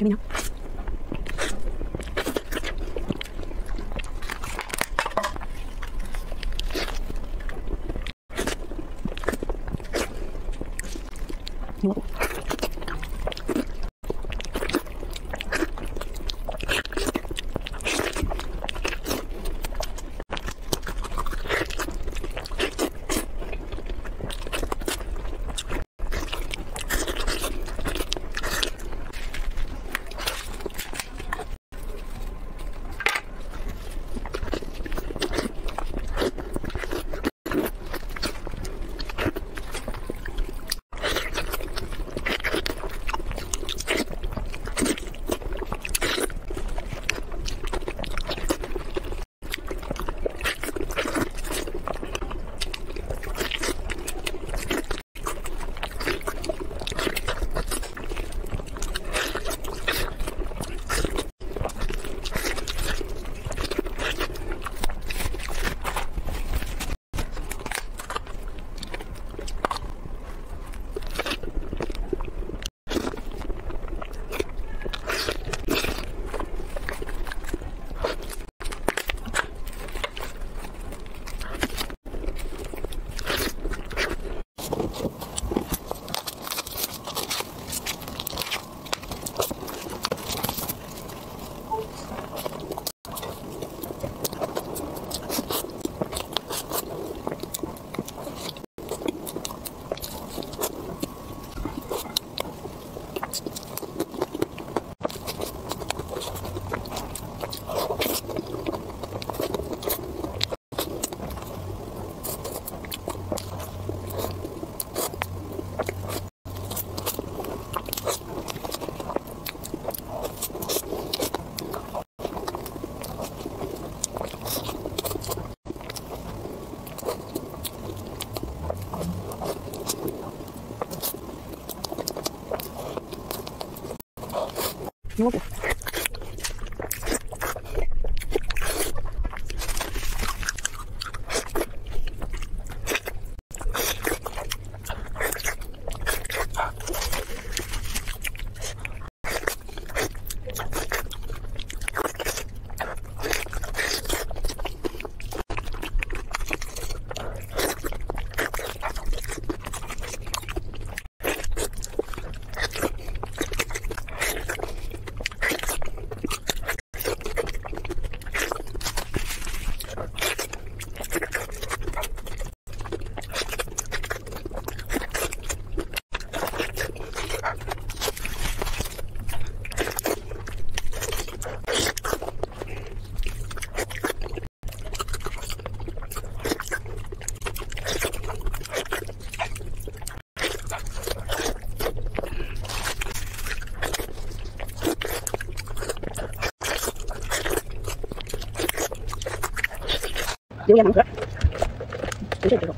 雪媚娘榴莲盲盒，不是这个。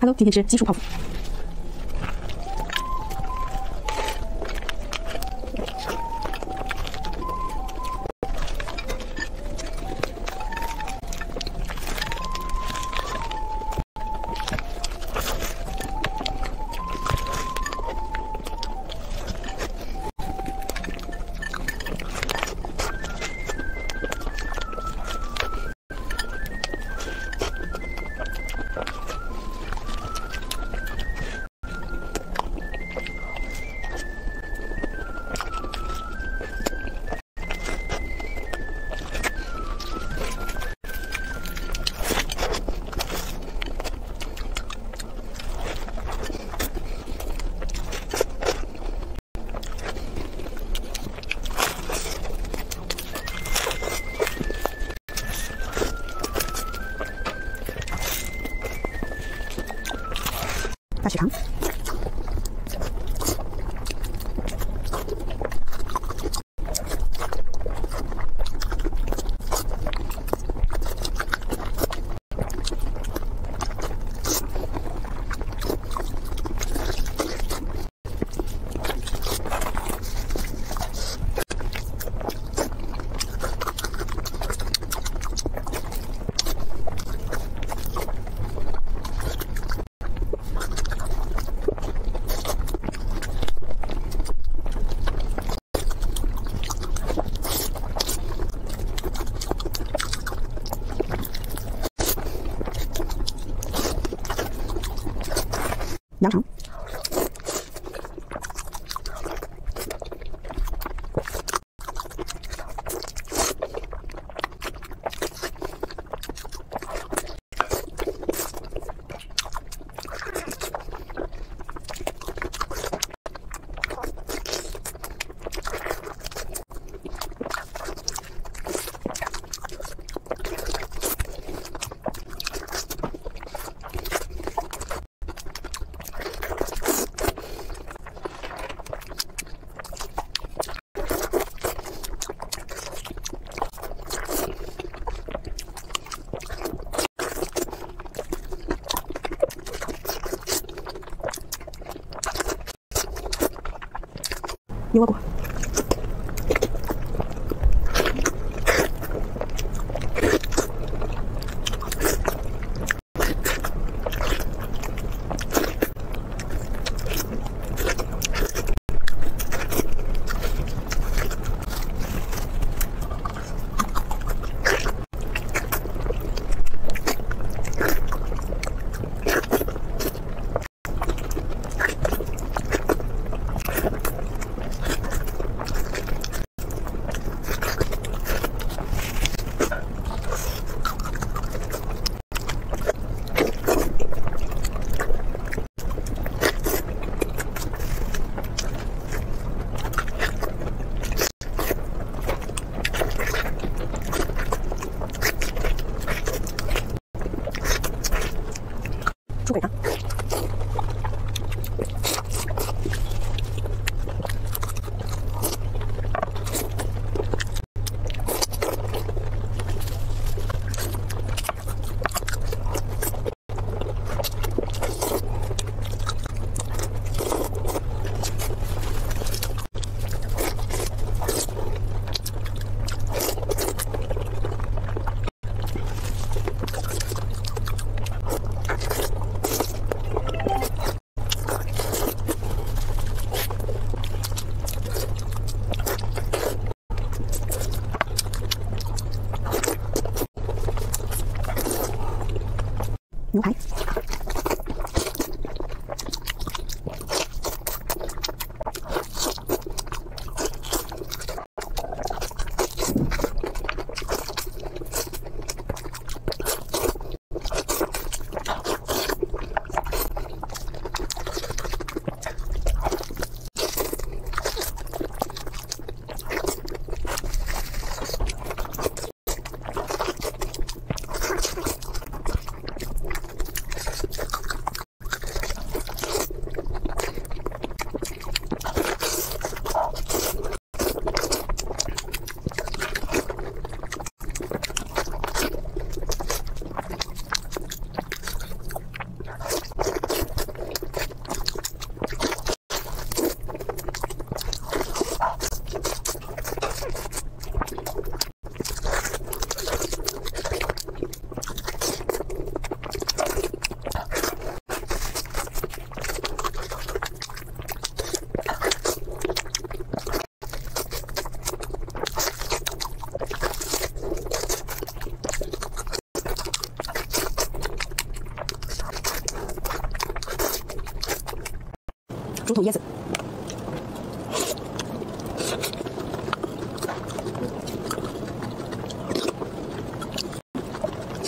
Hello，今天吃鸡树泡芙。大血肠。牛窝牛排。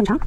很长。